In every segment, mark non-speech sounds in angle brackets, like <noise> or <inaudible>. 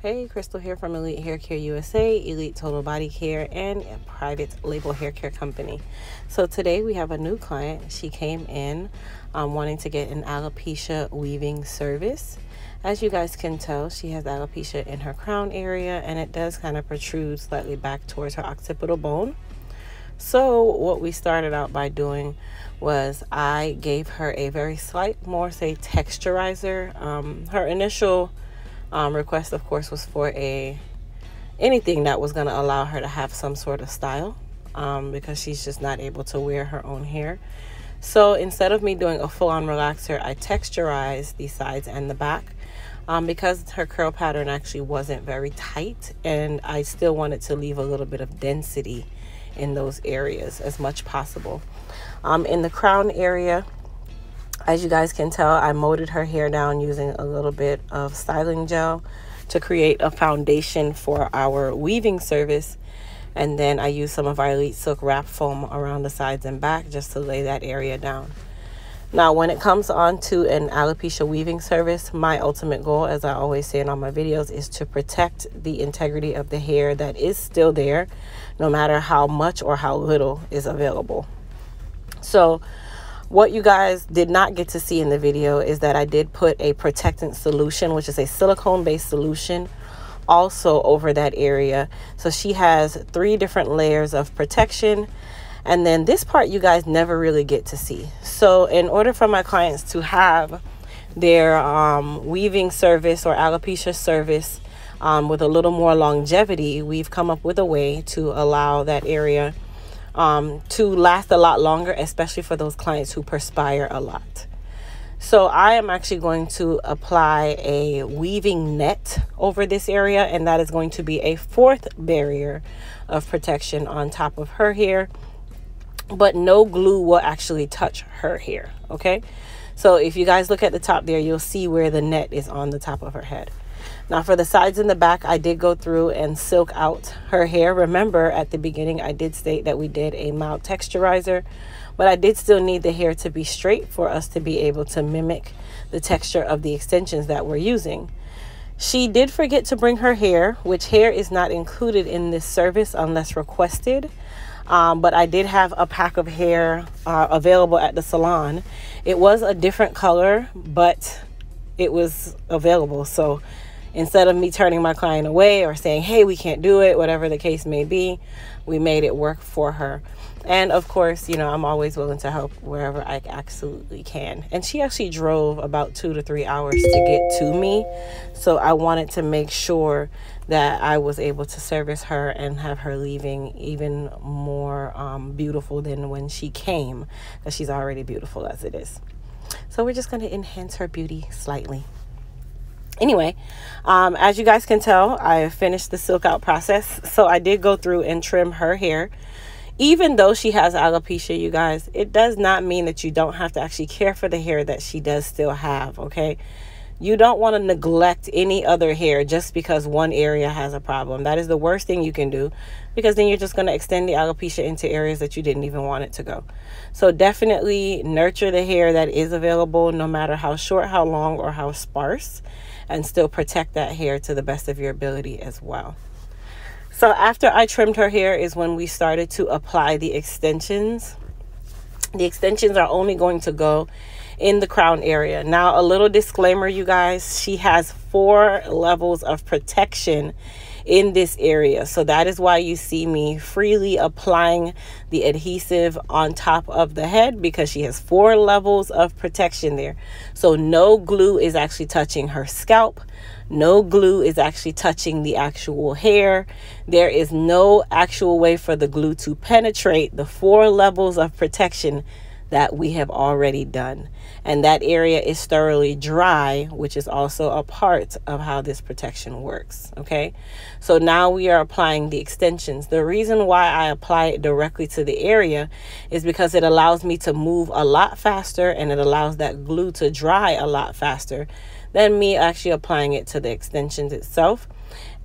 Hey, Crystal here from Elite Hair Care USA, Elite Total Body Care, and a private label hair care company. So today we have a new client. She came in um, wanting to get an alopecia weaving service. As you guys can tell, she has alopecia in her crown area and it does kind of protrude slightly back towards her occipital bone. So what we started out by doing was I gave her a very slight, more say texturizer. Um, her initial um, request, of course, was for a anything that was going to allow her to have some sort of style um, because she's just not able to wear her own hair. So instead of me doing a full-on relaxer, I texturized the sides and the back um, because her curl pattern actually wasn't very tight and I still wanted to leave a little bit of density in those areas as much possible. Um, in the crown area, as you guys can tell, I molded her hair down using a little bit of styling gel to create a foundation for our weaving service. And then I used some of our Elite Silk wrap foam around the sides and back just to lay that area down. Now, when it comes on to an alopecia weaving service, my ultimate goal, as I always say in all my videos, is to protect the integrity of the hair that is still there, no matter how much or how little is available. So, what you guys did not get to see in the video is that I did put a protectant solution, which is a silicone based solution, also over that area. So she has three different layers of protection. And then this part you guys never really get to see. So in order for my clients to have their um, weaving service or alopecia service um, with a little more longevity, we've come up with a way to allow that area um, to last a lot longer, especially for those clients who perspire a lot. So I am actually going to apply a weaving net over this area and that is going to be a fourth barrier of protection on top of her hair. But no glue will actually touch her hair, okay? So if you guys look at the top there, you'll see where the net is on the top of her head. Now for the sides and the back, I did go through and silk out her hair. Remember at the beginning, I did state that we did a mild texturizer, but I did still need the hair to be straight for us to be able to mimic the texture of the extensions that we're using. She did forget to bring her hair, which hair is not included in this service unless requested. Um, but I did have a pack of hair uh, available at the salon. It was a different color, but it was available. So instead of me turning my client away or saying, hey, we can't do it, whatever the case may be, we made it work for her. And of course, you know, I'm always willing to help wherever I absolutely can. And she actually drove about two to three hours to get to me. So I wanted to make sure that I was able to service her and have her leaving even more um, beautiful than when she came, because she's already beautiful as it is. So we're just going to enhance her beauty slightly anyway um, as you guys can tell i finished the silk out process. So i did go through and trim her hair. Even though she has alopecia you guys it does not mean that you don't have to actually care for the hair that she does still have okay you don't want to neglect any other hair just because one area has a problem that is the worst thing you can do because then you're just going to extend the alopecia into areas that you didn't even want it to go so definitely nurture the hair that is available no matter how short how long or how sparse and still protect that hair to the best of your ability as well. So after I trimmed her hair is when we started to apply the extensions. The extensions are only going to go in the crown area. Now, a little disclaimer, you guys, she has four levels of protection in this area. So that is why you see me freely applying the adhesive on top of the head because she has four levels of protection there. So no glue is actually touching her scalp. No glue is actually touching the actual hair. There is no actual way for the glue to penetrate the four levels of protection that we have already done. And that area is thoroughly dry, which is also a part of how this protection works. Okay. So now we are applying the extensions. The reason why I apply it directly to the area is because it allows me to move a lot faster and it allows that glue to dry a lot faster than me actually applying it to the extensions itself.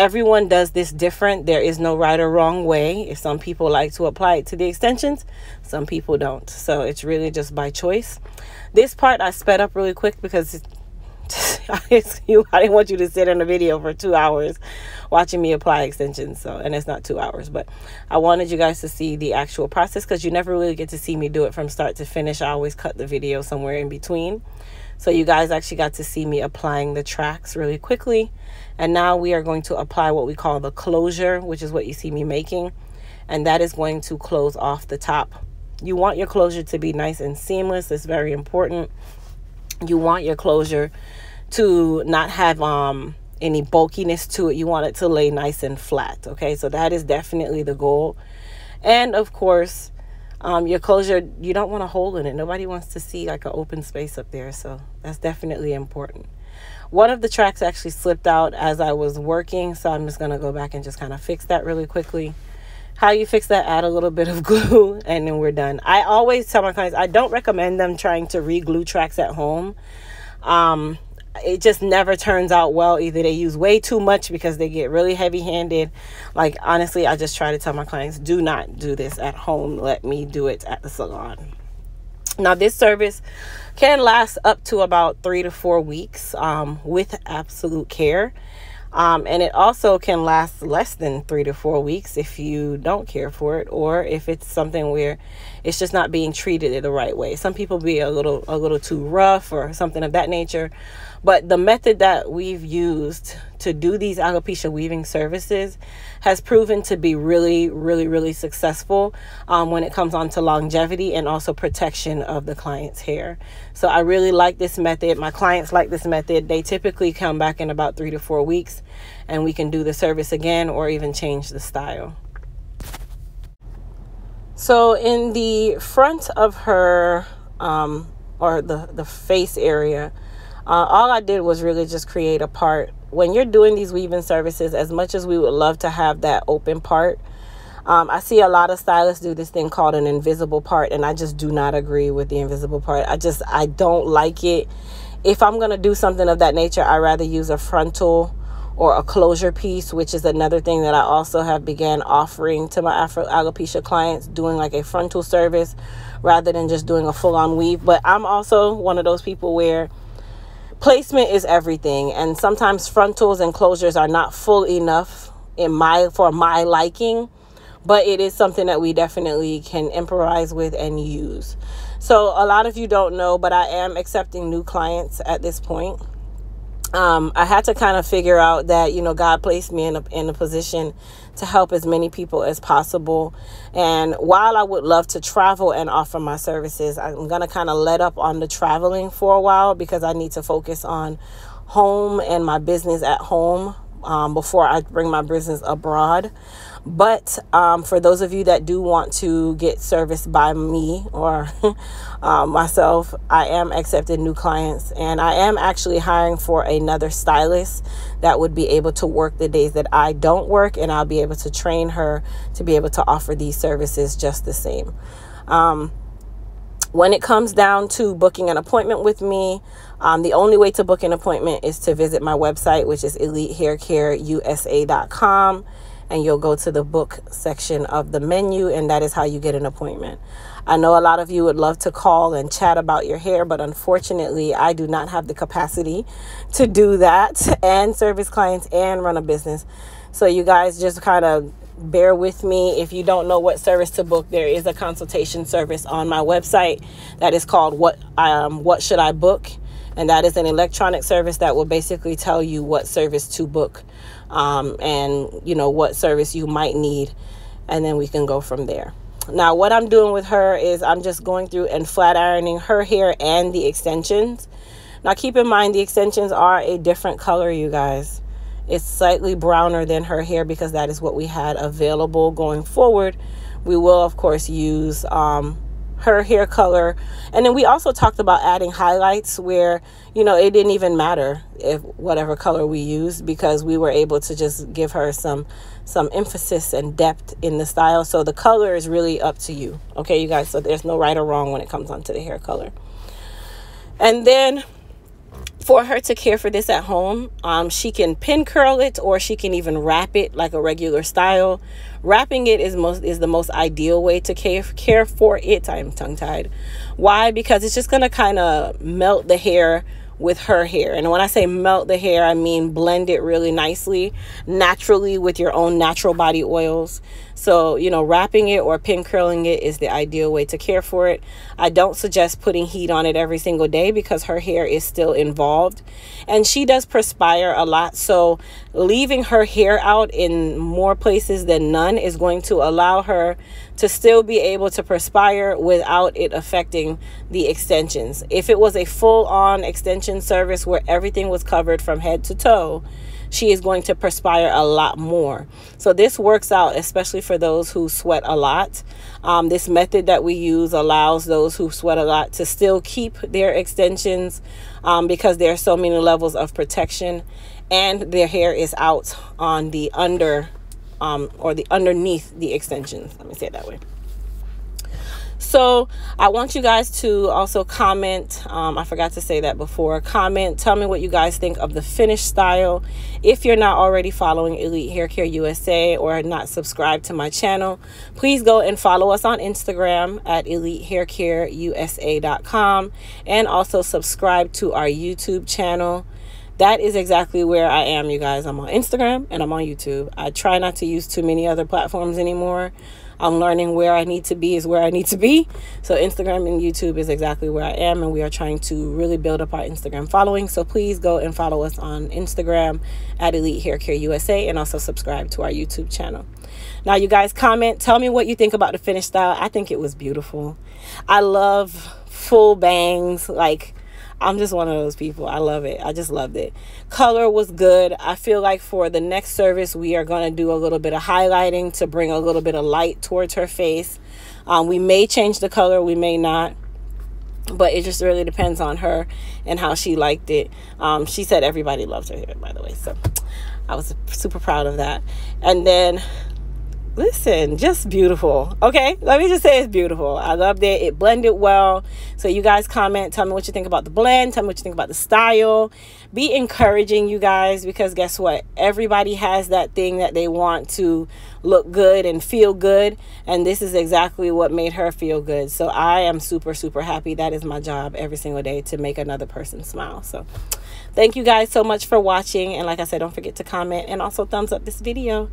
Everyone does this different. There is no right or wrong way. If some people like to apply it to the extensions, some people don't. So it's really just by choice. This part I sped up really quick because <laughs> I didn't want you to sit in a video for two hours watching me apply extensions. So and it's not two hours, but I wanted you guys to see the actual process because you never really get to see me do it from start to finish. I always cut the video somewhere in between. So you guys actually got to see me applying the tracks really quickly. And now we are going to apply what we call the closure, which is what you see me making. And that is going to close off the top. You want your closure to be nice and seamless. It's very important. You want your closure to not have um, any bulkiness to it. You want it to lay nice and flat. Okay, so that is definitely the goal. And of course, um, your closure, you don't want a hole in it. Nobody wants to see like an open space up there. So that's definitely important. One of the tracks actually slipped out as I was working. So I'm just going to go back and just kind of fix that really quickly. How you fix that, add a little bit of <laughs> glue and then we're done. I always tell my clients, I don't recommend them trying to re-glue tracks at home. Um, it just never turns out well. Either they use way too much because they get really heavy handed. Like, honestly, I just try to tell my clients do not do this at home. Let me do it at the salon. Now, this service can last up to about three to four weeks um, with absolute care. Um, and it also can last less than three to four weeks if you don't care for it or if it's something where it's just not being treated in the right way. Some people be a little a little too rough or something of that nature. But the method that we've used to do these alopecia weaving services has proven to be really, really, really successful um, when it comes on to longevity and also protection of the client's hair. So I really like this method. My clients like this method. They typically come back in about three to four weeks and we can do the service again or even change the style. So in the front of her um, or the, the face area, uh, all I did was really just create a part. When you're doing these weaving services, as much as we would love to have that open part, um, I see a lot of stylists do this thing called an invisible part, and I just do not agree with the invisible part. I just I don't like it. If I'm gonna do something of that nature, I rather use a frontal or a closure piece, which is another thing that I also have began offering to my Afro alopecia clients, doing like a frontal service rather than just doing a full on weave. But I'm also one of those people where placement is everything and sometimes frontals and closures are not full enough in my for my liking but it is something that we definitely can improvise with and use. So a lot of you don't know but i am accepting new clients at this point um, I had to kind of figure out that you know God placed me in a in a position to help as many people as possible. And while I would love to travel and offer my services, I'm gonna kind of let up on the traveling for a while because I need to focus on home and my business at home um, before I bring my business abroad. But um, for those of you that do want to get serviced by me or <laughs> uh, myself, I am accepting new clients and I am actually hiring for another stylist that would be able to work the days that I don't work and I'll be able to train her to be able to offer these services just the same. Um, when it comes down to booking an appointment with me, um, the only way to book an appointment is to visit my website, which is elitehaircareusa.com and you'll go to the book section of the menu, and that is how you get an appointment. I know a lot of you would love to call and chat about your hair, but unfortunately, I do not have the capacity to do that <laughs> and service clients and run a business. So, you guys just kind of bear with me. If you don't know what service to book, there is a consultation service on my website that is called What um, What Should I Book? And that is an electronic service that will basically tell you what service to book um, and you know what service you might need and then we can go from there. Now what i'm doing with her is i'm just going through and flat ironing her hair and the extensions. Now keep in mind the extensions are a different color you guys. It's slightly browner than her hair because that is what we had available going forward. We will of course use um, her hair color. And then we also talked about adding highlights where, you know, it didn't even matter if whatever color we used because we were able to just give her some some emphasis and depth in the style. So the color is really up to you. Okay, you guys, so there's no right or wrong when it comes onto the hair color. And then for her to care for this at home, um, she can pin curl it or she can even wrap it like a regular style. Wrapping it is most is the most ideal way to care care for it. I'm tongue tied. Why? Because it's just gonna kind of melt the hair with her hair. And when I say melt the hair, I mean blend it really nicely, naturally with your own natural body oils. So, you know, wrapping it or pin curling it is the ideal way to care for it. I don't suggest putting heat on it every single day because her hair is still involved. And she does perspire a lot. So, leaving her hair out in more places than none is going to allow her to still be able to perspire without it affecting the extensions. If it was a full on extension service where everything was covered from head to toe, she is going to perspire a lot more. So this works out, especially for those who sweat a lot. Um, this method that we use allows those who sweat a lot to still keep their extensions um, because there are so many levels of protection and their hair is out on the under um, or the underneath the extensions. Let me say it that way. So I want you guys to also comment. Um, I forgot to say that before. Comment. Tell me what you guys think of the finished style. If you're not already following Elite Hair Care USA or not subscribed to my channel, please go and follow us on Instagram at elitehaircareusa.com and also subscribe to our YouTube channel that is exactly where I am, you guys. I'm on Instagram and I'm on YouTube. I try not to use too many other platforms anymore. I'm learning where I need to be is where I need to be. So Instagram and YouTube is exactly where I am, and we are trying to really build up our Instagram following. So please go and follow us on Instagram at Elite Hair Care USA, and also subscribe to our YouTube channel. Now, you guys comment, tell me what you think about the finished style. I think it was beautiful. I love full bangs, like I'm just one of those people. I love it. I just loved it. Color was good. I feel like for the next service, we are going to do a little bit of highlighting to bring a little bit of light towards her face. Um, we may change the color, we may not. But it just really depends on her and how she liked it. Um, she said everybody loved her hair, by the way. So I was super proud of that. And then listen, just beautiful. Okay, let me just say it's beautiful. I loved it. It blended well. So you guys comment, tell me what you think about the blend, tell me what you think about the style. Be encouraging, you guys, because guess what? Everybody has that thing that they want to look good and feel good, and this is exactly what made her feel good. So I am super super happy. That is my job every single day to make another person smile. So Thank you guys so much for watching. And like I said, don't forget to comment and also thumbs up this video.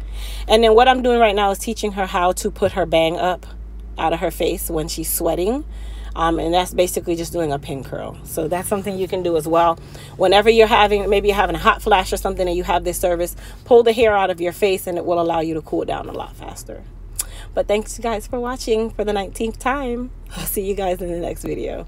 And then what I'm doing right now is teaching her how to put her bang up out of her face when she's sweating. Um, and that's basically just doing a pin curl. So that's something you can do as well. Whenever you're having, maybe you're having a hot flash or something and you have this service, pull the hair out of your face and it will allow you to cool down a lot faster. But thanks you guys for watching for the 19th time. <laughs> I'll see you guys in the next video.